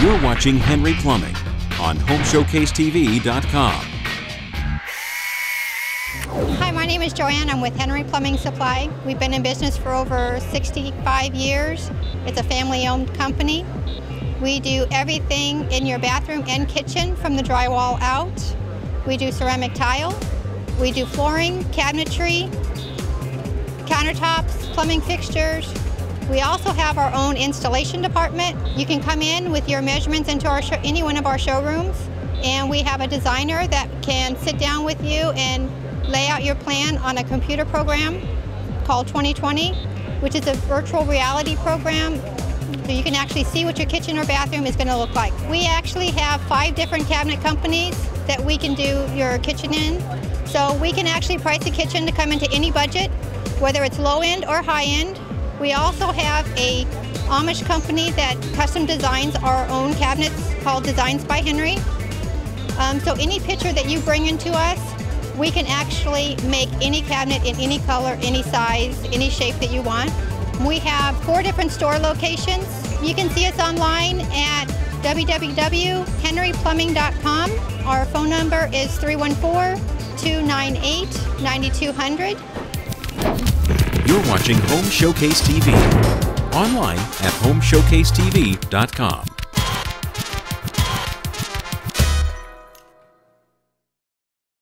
You're watching Hennry Plumbing on HomeShowcaseTV.com. Hi, my name is Joanne. I'm with Hennry Plumbing Supply. We've been in business for over 65 years. It's a family owned company. We do everything in your bathroom and kitchen from the drywall out. We do ceramic tile, we do flooring, cabinetry, countertops, plumbing fixtures. We also have our own installation department. You can come in with your measurements into our any one of our showrooms, and we have a designer that can sit down with you and lay out your plan on a computer program called 2020, which is a virtual reality program so you can actually see what your kitchen or bathroom is going to look like. We actually have five different cabinet companies that we can do your kitchen in. So we can actually price a kitchen to come into any budget, whether it's low end or high end. We also have a Amish company that custom designs our own cabinets called Designs by Hennry. Um, so any picture that you bring into us, we can actually make any cabinet in any color, any size, any shape that you want. We have four different store locations. You can see us online at www.hennryplumbing.com. Our phone number is 314 298 9200. You're watching Home Showcase TV online at HomeShowcaseTV.com.